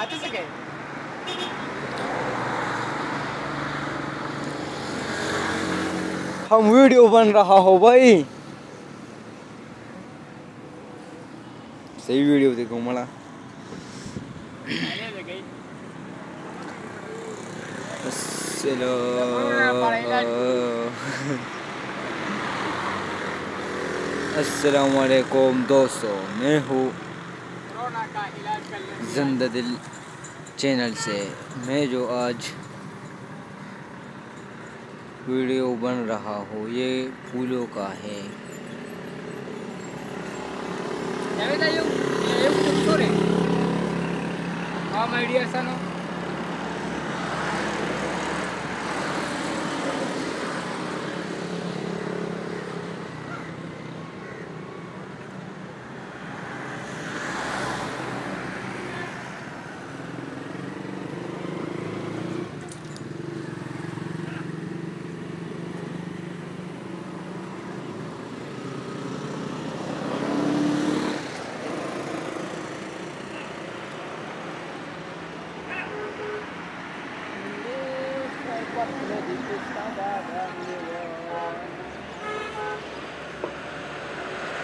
आता से काय हम वीडियो बन रहा हो भाई। सही वीडियो देखो मला। अस्सलाम वालेकुम दोस्तों, मैं हूँ ज़िंदा दिल चैनल से मैं जो आज वीडियो बन रहा हूँ, ये फूलों का है। हाँ। माय डियर सनो batida dele, ele estava